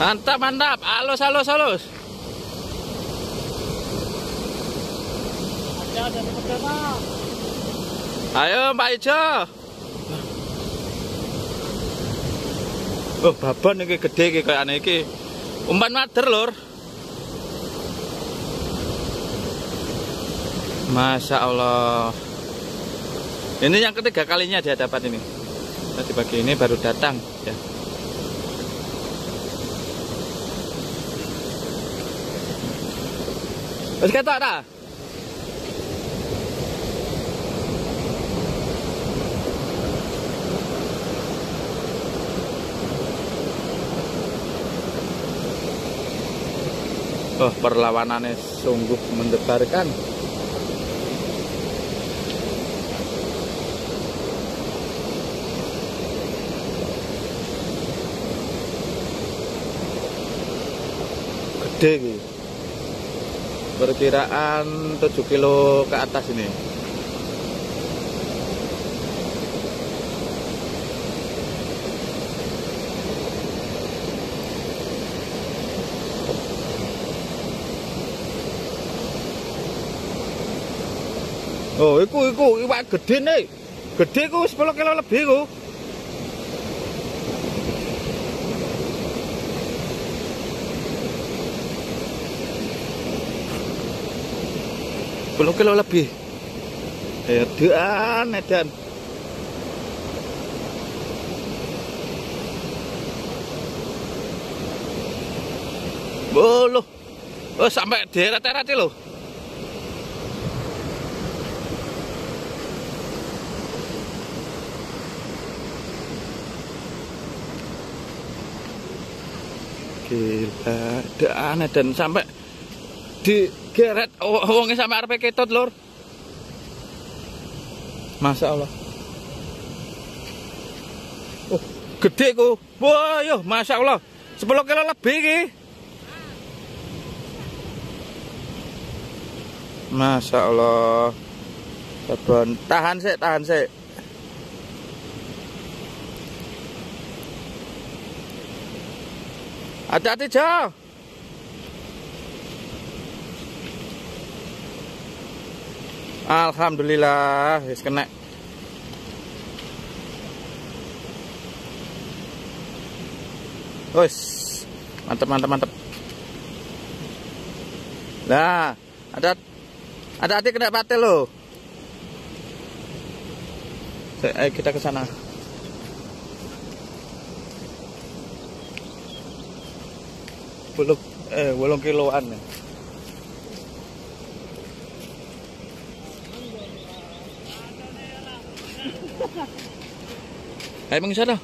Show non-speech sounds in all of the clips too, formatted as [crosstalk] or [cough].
Mantap, mantap. Halus, halus, halus. Ayo Mbak Ijo. Oh, babon iki gede iki kayane iki. Umpan mader, Lur. Masya Allah. Ini yang ketiga kalinya dia dapat ini. Tadi pagi ini baru datang ya. Wis ketok ta? Oh, perlawanannya sungguh mendebarkan. Gede gitu. Perkiraan 7 kilo ke atas ini. Oh, iku iku iwak gede nih. Gede ku 10 kilo lebih ku. Sepuluh kilo lebih. Edan, edan. Boloh. Oh, sampai daerah-daerah loh. Gila, ada aneh dan sampai digeret wongnya sampai arep ketut lur. Masya Allah. Oh, gede ku. Wah, yo, Masya Allah. 10 kilo lebih ki. Masya Allah. Saban, tahan sih, tahan sih. Hati-hati, Jo. Alhamdulillah, wis kena. Wis. Mantap, mantap, mantap. Nah, ada ada hati kena patel lo. Ayo kita ke sana. Belum eh belum kiloan ya. Ayo mong isa daw.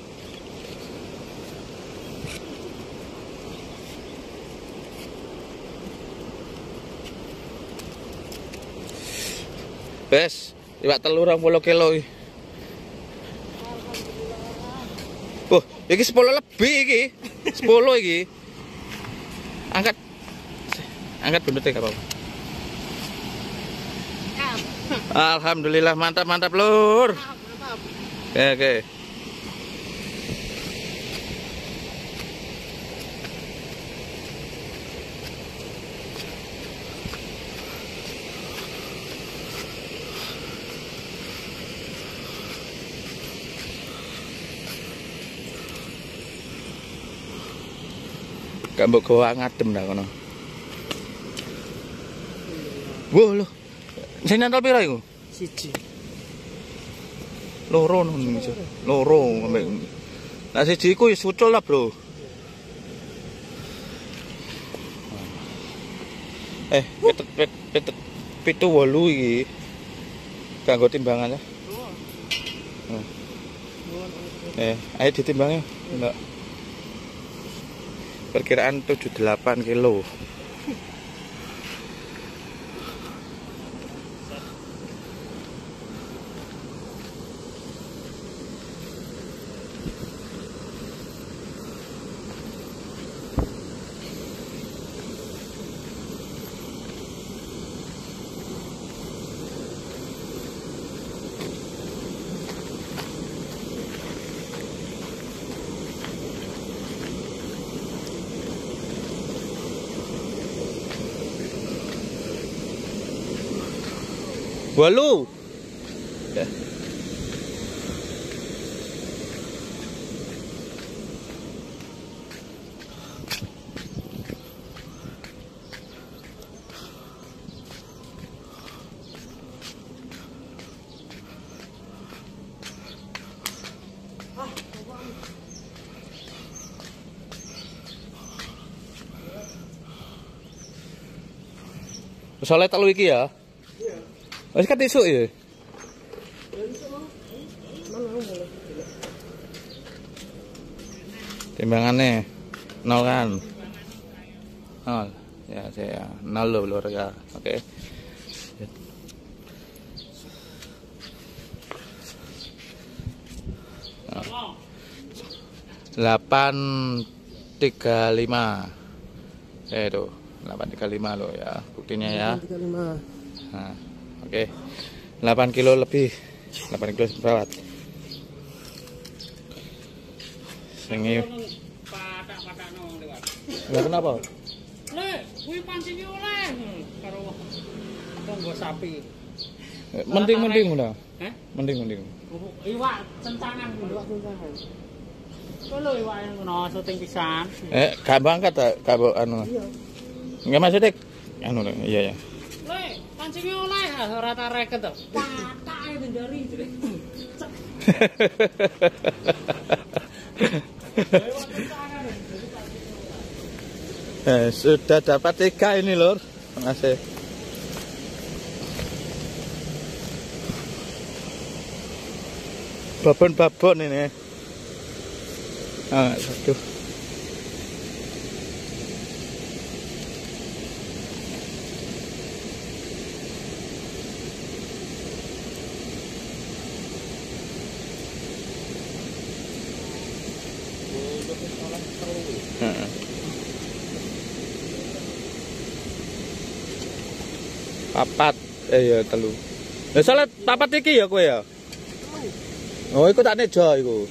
Bes, iwak telur 20 kilo iki. Oh, iki 10 lebih iki. 10 iki. Angkat. Angkat bundutnya gak apa-apa. Alhamdulillah mantap mantap lur. Oke oke. Gak mbok gawa ngadem dah kono. Wah. Sing nantol pira iku? Siji. Loro nang Indonesia. Loro ambek. Lah siji iku ya sucul lah, Bro. Eh, pitet pit pitet pitu wolu iki. Kanggo timbangan ya. Eh, ayo ditimbangnya. Enggak. Perkiraan 78 kilo. Walu. Ya. Soalnya telu iki ya. Wis kat isuk ya. Timbangannya nol kan? Nol. Ya saya nol loh lur ya. Oke. Delapan tiga lima. Eh tuh, delapan tiga lima loh ya buktinya ya. 35. Nah, oke. 8 kilo lebih. 8 kilo pesawat. Sengi. Enggak kenapa? Le, kuwi pancing oleh karo tonggo sapi. Mending mending udah. Heh? Mending mending. Iwak centangan iwak centangan. Kalau iwak yang ngono syuting pisan. Eh, gak bangkat gak bawa anu. Iya. Enggak masuk dek. Anu iya ya. Le, pancing oleh ora to. Centangan. [laughs] eh, sudah dapat tiga ini lor. Masih. Babon-babon ini. Ah, satu. Heeh. Papat eh ya telu. Lah salah papat iki ya kowe ya? Oh, iku tak nejo iku.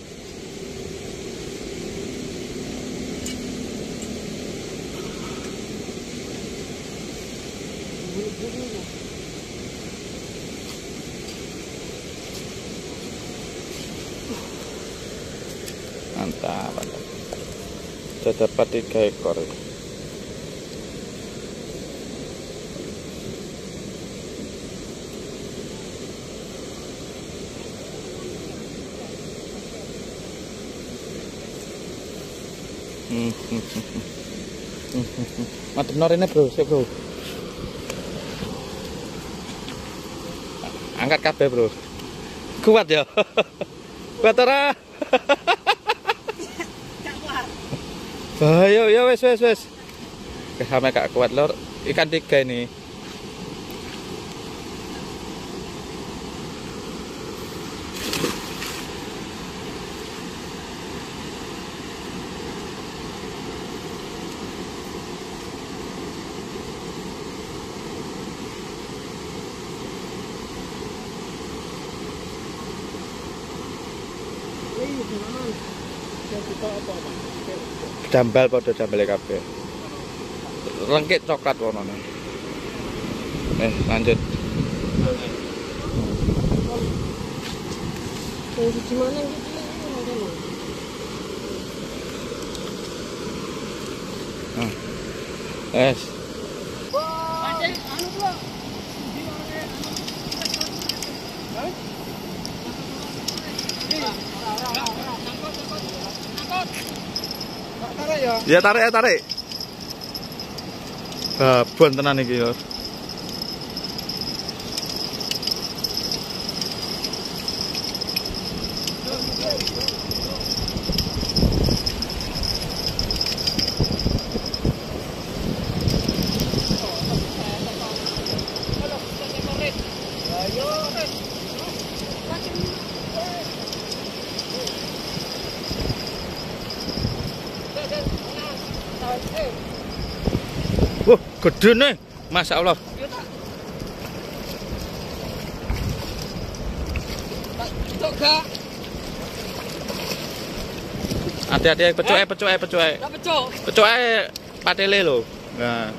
Mantap, mantap. Sudah dapat tiga ekor. [laughs] Madep norene bro, sik bro. Angkat kabeh bro. Kuat ya. [laughs] Kuat ora? [laughs] Ayo, ya wes wes wes. Sampai kak kuat lor. Ikan tiga ini. Jambal pada jambal kabeh. Lengkit coklat warnanya. Eh, lanjut. Yang di mana gitu ya? Es. Ya tarik ya tarik. Babon tenan iki lho. Gede nih. Masya Allah. Hati-hati, pecuke, pecuke, pecuke. Ora pecuk. Pecuke patele lho. Nah.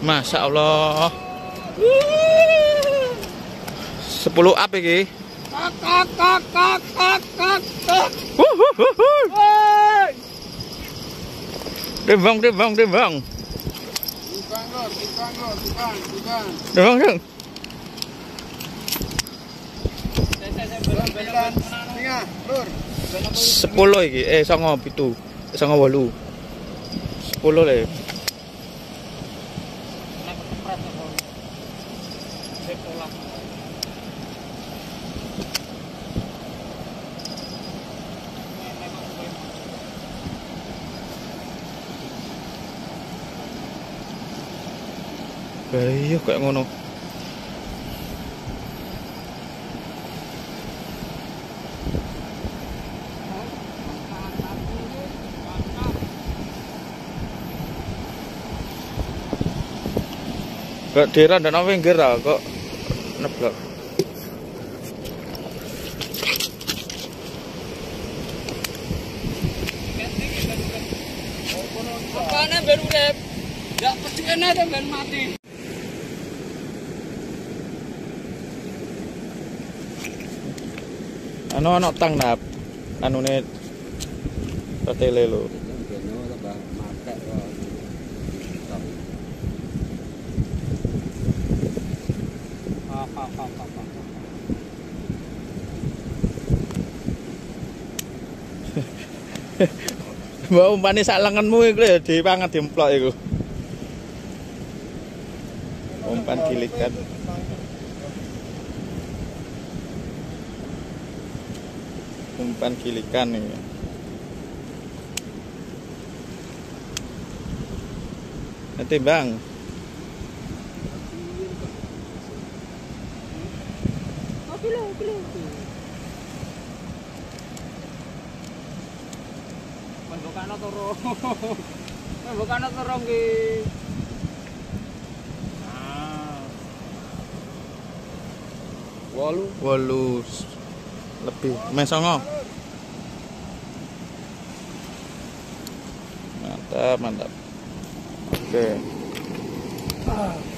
Masya Allah. 10 up iki. Kak kak kak kak kak kak. Timbang, timbang, timbang. Timbang. Sembilan, tengah, lur. 10 iki. Eh, songo pitu. Songo wolu. 10 le. Iya kayak ngono. Kok dira ndak nang pinggir ah, kok neblok. Apane ben urip? Gak pasti tuh ben mati. Ano ano tang nap. Anune tele lo. Ha [laughs] ha ha ha ha. Mbak umpane sak lenganmu iku ya dipangan diemplok iku. Umpan kilikan. Umpan kilikan ini. Nanti bang, Oke lah, oke lah. Pembukane turu. [laughs] Pembukane turu ki. Ah. Walu. Lebih, mes songo. Mantap, mantap. Oke. Ah.